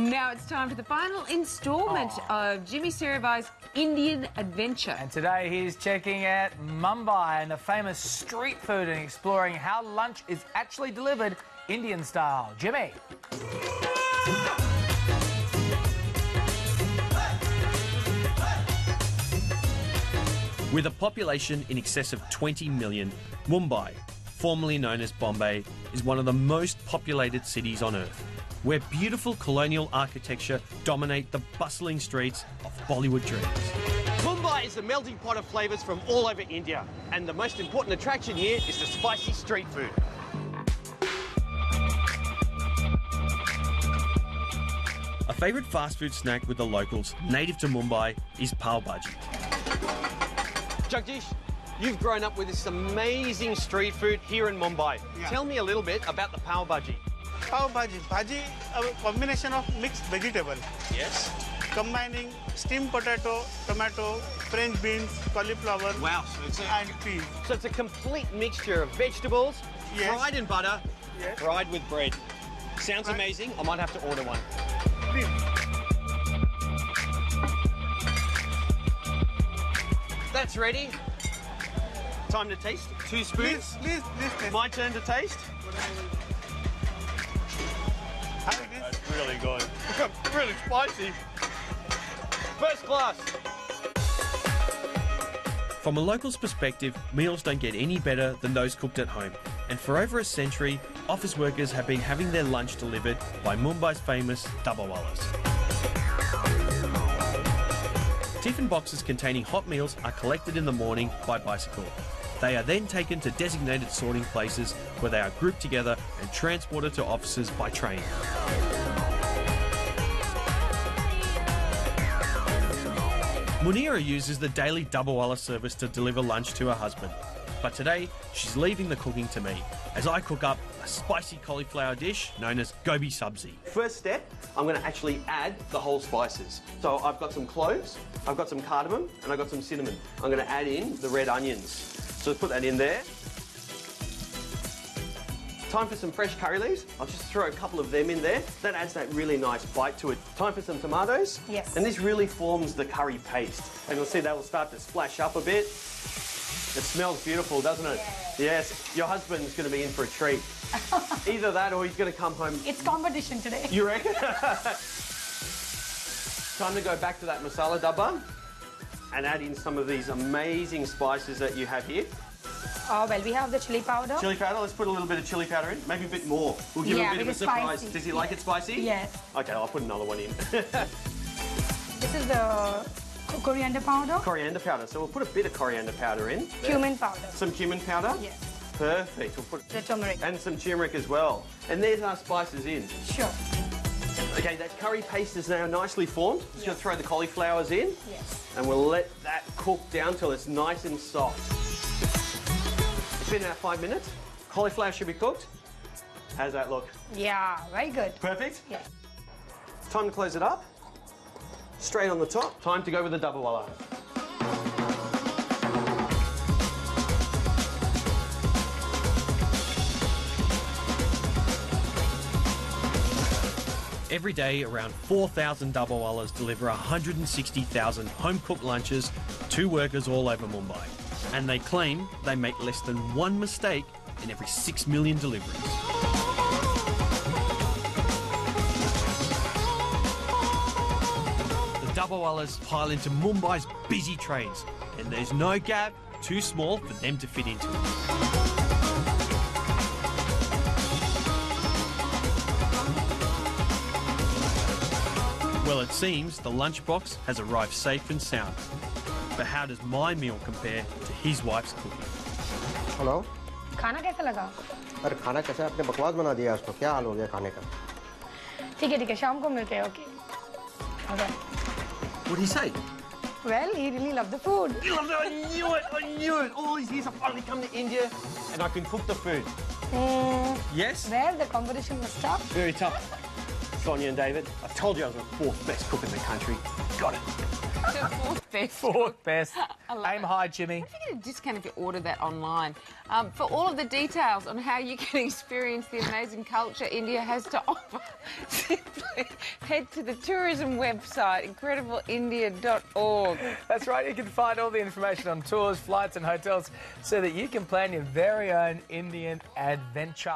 Now it's time for the final instalment of Jimmy Seervai's Indian Adventure. And today he's checking out Mumbai and the famous street food and exploring how lunch is actually delivered Indian style. Jimmy. With a population in excess of 20 million, Mumbai, formerly known as Bombay, is one of the most populated cities on earth, where beautiful colonial architecture dominate the bustling streets of Bollywood dreams. Mumbai is a melting pot of flavours from all over India, and the most important attraction here is the spicy street food. A favourite fast food snack with the locals, native to Mumbai, is pav bhaji. Jagdish, you've grown up with this amazing street food here in Mumbai. Yeah. Tell me a little bit about the pav bhaji. Pav bhaji. Bhaji, a combination of mixed vegetable, Yes. combining steamed potato, tomato, French beans, cauliflower, Wow. So a, and peas. so it's a complete mixture of vegetables, Yes. fried in butter, Yes. fried with bread. Sounds Right. amazing. I might have to order one. Please. That's ready. Time to taste. Two spoons. Please, please, please taste. My turn to taste. How it is? Really good. really spicy. First class. From a local's perspective, meals don't get any better than those cooked at home. And for over a century, office workers have been having their lunch delivered by Mumbai's famous Dabbawalas. Tiffin boxes containing hot meals are collected in the morning by bicycle. They are then taken to designated sorting places where they are grouped together and transported to offices by train. Munira uses the daily Dabbawala service to deliver lunch to her husband. But today, she's leaving the cooking to me as I cook up a spicy cauliflower dish known as gobi subzi. First step, I'm going to actually add the whole spices. So I've got some cloves, I've got some cardamom, and I've got some cinnamon. I'm going to add in the red onions. So let's put that in there. Time for some fresh curry leaves. I'll just throw a couple of them in there. That adds that really nice bite to it. Time for some tomatoes. Yes. And this really forms the curry paste. And you'll see that will start to splash up a bit. It smells beautiful, doesn't it? Yes. Your husband's going to be in for a treat. Either that or he's going to come home It's competition today. you reckon? Time to go back to that masala dabba and add in some of these amazing spices that you have here. Oh, well, we have the chili powder. Chili powder, let's put a little bit of chili powder in, maybe a bit more. We'll give Yeah, him a bit of a surprise. spicy. Does he like it spicy? Yes. Okay, I'll put another one in. This is the coriander powder, coriander powder, so we'll put a bit of coriander powder in. cumin powder. Some cumin powder? Yes. Perfect. We'll put The turmeric. and some turmeric as well. And there's our spices in. Sure. Okay, that curry paste is now nicely formed. Just gonna throw the cauliflowers in. Yes. and we'll let that cook down till it's nice and soft. It's been about five minutes. Cauliflower should be cooked. How's that look? Yeah, very good. Perfect. Yes. Time to close it up. Straight on the top. Time to go with the Dabbawala. Every day, around 4,000 double Dabbawalas deliver 160,000 home cooked lunches to workers all over Mumbai. And they claim they make less than one mistake in every 6 million deliveries. The double Dabbawalas pile into Mumbai's busy trains, and there's no gap too small for them to fit into. Well, it seems the lunchbox has arrived safe and sound. But how does my meal compare to his wife's cooking? Hello खाना कैसा लगा अरे खाना कैसा है? आपने बकवास बना दिया उसको क्या हाल हो गया खाने का ठीक है ठीक है शाम को मिलते हैं okay Okay. What did he say? Well, he really loved the food. You loved it. I knew it. I knew it. All these years I've finally come to India and I can cook the food. Mm, Yes? well, the competition was tough. Very tough. Sonia and David, I told you I was the fourth best cook in the country. Got it. Fourth best. Fourth best. love Aim it. high, Jimmy. I think you get a discount if you order that online. Um, for all of the details on how you can experience the amazing culture India has to offer, simply head to the tourism website, incredibleindia.org. That's right, you can find all the information on tours, flights, and hotels so that you can plan your very own Indian adventure.